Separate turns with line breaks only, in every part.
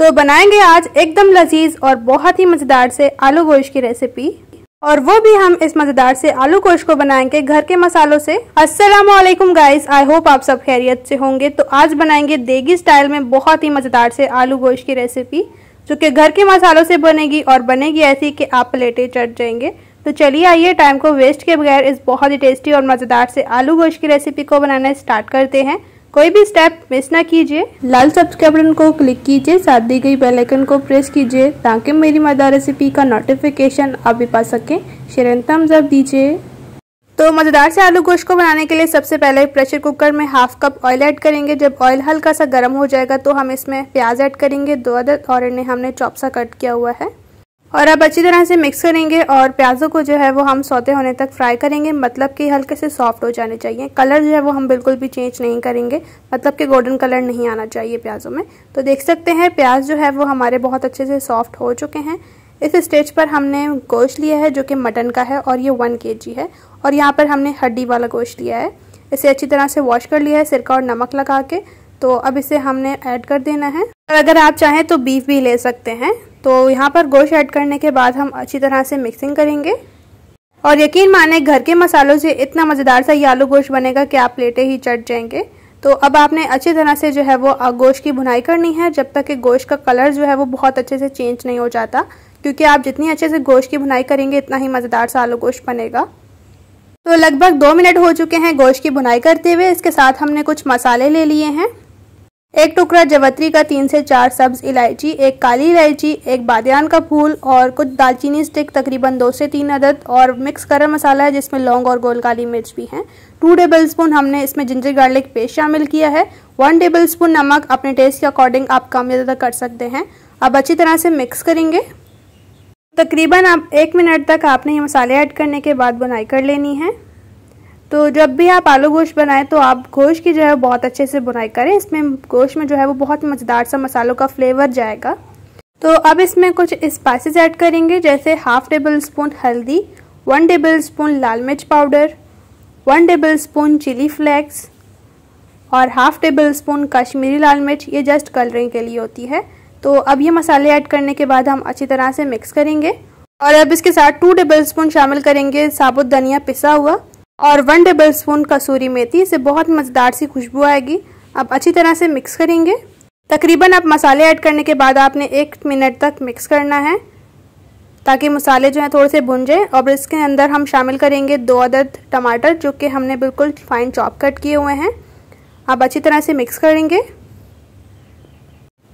तो बनाएँगे आज एकदम लजीज और बहुत ही मज़ेदार से आलू गोश्त की रेसिपी और वो भी हम इस मज़ेदार से आलू गोश्त को बनाएँगे घर के मसालों से। असलम गाइस आई होप आप सब खैरियत से होंगे। तो आज बनाएँगे देगी स्टाइल में बहुत ही मज़ेदार से आलू गोश्त की रेसिपी जो कि घर के मसालों से बनेगी और बनेगी ऐसी कि आप प्लेटें चढ़ जाएँगे। तो चलिए आइए टाइम को वेस्ट के बगैर इस बहुत ही टेस्टी और मज़ेदार से आलू गोश्त की रेसिपी को बनाना स्टार्ट करते हैं। कोई भी स्टेप मिस ना कीजिए। लाल सब्सक्राइब बटन को क्लिक कीजिए, साथ दी गई बेल आइकन को प्रेस कीजिए, ताकि मेरी मज़ेदार रेसिपी का नोटिफिकेशन आप भी पा सकें। शेयर थम्स अप दीजिए। तो मज़ेदार से आलू गोश्त को बनाने के लिए सबसे पहले प्रेशर कुकर में हाफ़ कप ऑयल ऐड करेंगे। जब ऑयल हल्का सा गर्म हो जाएगा तो हम इसमें प्याज ऐड करेंगे। दो अदद और इन्हें हमने चॉप सा कट किया हुआ है। और अब अच्छी तरह से मिक्स करेंगे और प्याज़ों को जो है वो हम सौते होने तक फ्राई करेंगे। मतलब कि हल्के से सॉफ्ट हो जाने चाहिए। कलर जो है वो हम बिल्कुल भी चेंज नहीं करेंगे। मतलब कि गोल्डन कलर नहीं आना चाहिए प्याज़ों में। तो देख सकते हैं, प्याज जो है वो हमारे बहुत अच्छे से सॉफ्ट हो चुके हैं। इस स्टेज पर हमने गोश्त लिया है, जो कि मटन का है और ये वन के है। और यहाँ पर हमने हड्डी वाला गोश्त लिया है। इसे अच्छी तरह से वॉश कर लिया है, सिरका और नमक लगा के। तो अब इसे हमने ऐड कर देना है। और अगर आप चाहें तो बीफ भी ले सकते हैं। तो यहाँ पर गोश्त ऐड करने के बाद हम अच्छी तरह से मिक्सिंग करेंगे। और यकीन माने घर के मसालों से इतना मज़ेदार सा ये आलू गोश्त बनेगा कि आप प्लेटें ही चट जाएँगे। तो अब आपने अच्छी तरह से जो है वो गोश्त की भुनाई करनी है, जब तक कि गोश्त का कलर जो है वो बहुत अच्छे से चेंज नहीं हो जाता। क्योंकि आप जितनी अच्छे से गोश्त की भुनाई करेंगे, इतना ही मज़ेदार सा आलू गोश्त बनेगा। तो लगभग दो मिनट हो चुके हैं गोश्त की भुनाई करते हुए। इसके साथ हमने कुछ मसाले ले लिए हैं। एक टुकड़ा जवत्री का तीन से चार सब्ज, इलायची, एक काली इलायची, एक बादियान का फूल और कुछ दालचीनी स्टिक, तकरीबन दो से तीन अदद और मिक्स गरम मसाला है, जिसमें लौंग और गोल काली मिर्च भी हैं। टू टेबल स्पून हमने इसमें जिंजर गार्लिक पेस्ट शामिल किया है। वन टेबल स्पून नमक, अपने टेस्ट के अकॉर्डिंग आप कम या ज़्यादा कर सकते हैं। अब अच्छी तरह से मिक्स करेंगे। तकरीबन आप एक मिनट तक आपने ये मसाले ऐड करने के बाद बनाई कर लेनी है। तो जब भी आप आलू गोश्त बनाएँ तो आप गोश्त की जो है बहुत अच्छे से बुनाई करें। इसमें गोश्त में जो है वो बहुत मज़ेदार सा मसालों का फ्लेवर जाएगा। तो अब इसमें कुछ स्पाइसेस ऐड करेंगे, जैसे हाफ़ टेबल स्पून हल्दी वन टेबल स्पून लाल मिर्च powder one tablespoon chilli flakes और हाफ़ टेबल स्पून कश्मीरी लाल मिर्च। ये जस्ट कलरिंग के लिए होती है। तो अब ये मसाले ऐड करने के बाद हम अच्छी तरह से मिक्स करेंगे। और अब इसके साथ टू टेबल स्पून शामिल करेंगे साबुत धनिया पिसा हुआ। और वन टेबल स्पून कसूरी मेथी इससे बहुत मज़ेदार सी खुशबू आएगी। अब अच्छी तरह से मिक्स करेंगे। तकरीबन आप मसाले ऐड करने के बाद आपने एक मिनट तक मिक्स करना है, ताकि मसाले जो हैं थोड़े से भुन जाए। और इसके अंदर हम शामिल करेंगे दो अदद टमाटर, जो कि हमने बिल्कुल फाइन चॉप कट किए हुए हैं। अब अच्छी तरह से मिक्स करेंगे।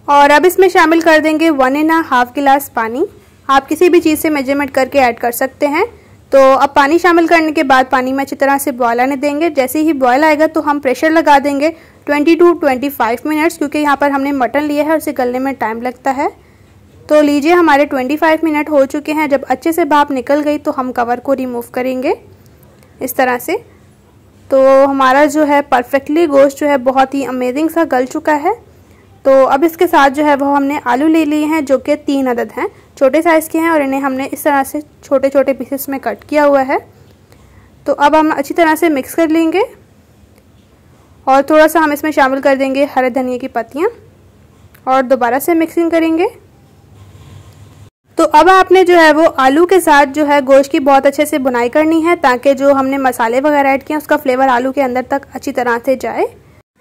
और अब इसमें शामिल कर देंगे वन एंड हाफ़ गिलास पानी। आप किसी भी चीज़ से मेज़रमेंट करके ऐड कर सकते हैं। तो अब पानी शामिल करने के बाद पानी में अच्छी तरह से बॉयल आने देंगे। जैसे ही बॉयल आएगा तो हम प्रेशर लगा देंगे 20 टू 25 मिनट्स क्योंकि यहाँ पर हमने मटन लिया है उसे गलने में टाइम लगता है। तो लीजिए हमारे 25 मिनट हो चुके हैं। जब अच्छे से भाप निकल गई तो हम कवर को रिमूव करेंगे इस तरह से। तो हमारा जो है परफेक्टली गोश्त जो है बहुत ही अमेजिंग सा गल चुका है। तो अब इसके साथ जो है वो हमने आलू ले लिए हैं, जो कि तीन अदद हैं। छोटे साइज़ के हैं और इन्हें हमने इस तरह से छोटे छोटे पीसेस में कट किया हुआ है। तो अब हम अच्छी तरह से मिक्स कर लेंगे और थोड़ा सा हम इसमें शामिल कर देंगे हरे धनिया की पत्तियाँ और दोबारा से मिक्सिंग करेंगे। तो अब आपने जो है वो आलू के साथ जो है गोश्त की बहुत अच्छे से बुनाई करनी है, ताकि जो हमने मसाले वगैरह ऐड किए हैं, उसका फ्लेवर आलू के अंदर तक अच्छी तरह से जाए।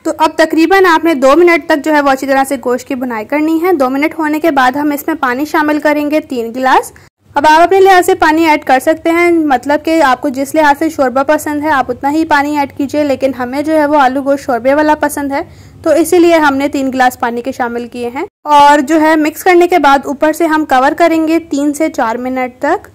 तो अब तकरीबन आपने दो मिनट तक जो है वो अच्छी तरह से गोश्त की बुनाई करनी है। दो मिनट होने के बाद हम इसमें पानी शामिल करेंगे तीन गिलास। अब आप अपने लिहाज से पानी ऐड कर सकते हैं मतलब कि आपको जिस लिहाज से शोरबा पसंद है, आप उतना ही पानी ऐड कीजिए, लेकिन हमें जो है वो आलू गोश्त शोरबे वाला पसंद है तो इसीलिए हमने तीन गिलास पानी के शामिल किए हैं। और जो है मिक्स करने के बाद ऊपर से हम कवर करेंगे तीन से चार मिनट तक।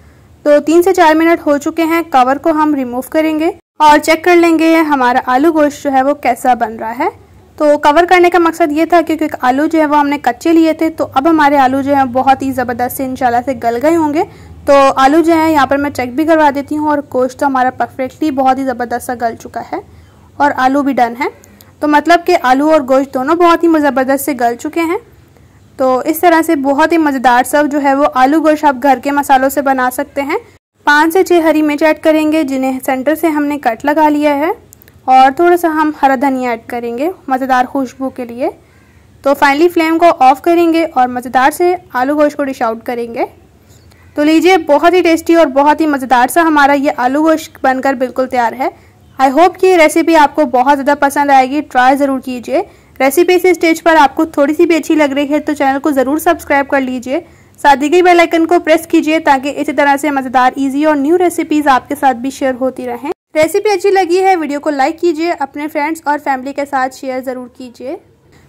तो तीन से चार मिनट हो चुके हैं, कवर को हम रिमूव करेंगे। और चेक कर लेंगे हमारा आलू गोश्त जो है वो कैसा बन रहा है। तो कवर करने का मकसद ये था क्योंकि आलू जो है वो हमने कच्चे लिए थे तो अब हमारे आलू जो है बहुत ही ज़बरदस्त से इंशाल्लाह से गल गए होंगे। तो आलू जो है यहाँ पर मैं चेक भी करवा देती हूँ और गोश्त तो हमारा परफेक्टली बहुत ही ज़बरदस्त सा गल चुका है और आलू भी डन है। तो मतलब कि आलू और गोश्त दोनों बहुत ही ज़बरदस्त से गल चुके हैं। तो इस तरह से बहुत ही मज़ेदार सब जो है वो आलू गोश्त आप घर के मसालों से बना सकते हैं। पाँच से छः हरी मिर्च ऐड करेंगे, जिन्हें सेंटर से हमने कट लगा लिया है, और थोड़ा सा हम हरा धनिया ऐड करेंगे मज़ेदार खुशबू के लिए। तो फाइनली फ्लेम को ऑफ़ करेंगे और मज़ेदार से आलू गोश्त को डिश आउट करेंगे। तो लीजिए, बहुत ही टेस्टी और बहुत ही मज़ेदार सा हमारा ये आलू गोश्त बनकर बिल्कुल तैयार है। आई होप कि ये रेसिपी आपको बहुत ज़्यादा पसंद आएगी। ट्राई ज़रूर कीजिए। रेसिपी इस स्टेज पर आपको थोड़ी सी भी अच्छी लग रही है तो चैनल को ज़रूर सब्सक्राइब कर लीजिए। साथ ही बेल आइकन को प्रेस कीजिए ताकि इसी तरह से मज़ेदार इजी और न्यू रेसिपीज़ आपके साथ भी शेयर होती रहें। रेसिपी अच्छी लगी है वीडियो को लाइक कीजिए, अपने फ्रेंड्स और फैमिली के साथ शेयर ज़रूर कीजिए।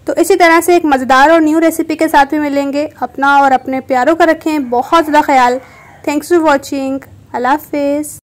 तो इसी तरह से एक मज़ेदार और न्यू रेसिपी के साथ भी मिलेंगे। अपना और अपने प्यारों का रखें, बहुत ज़्यादा ख्याल। थैंक्स फॉर वॉचिंग अल्लाह हाफिज़।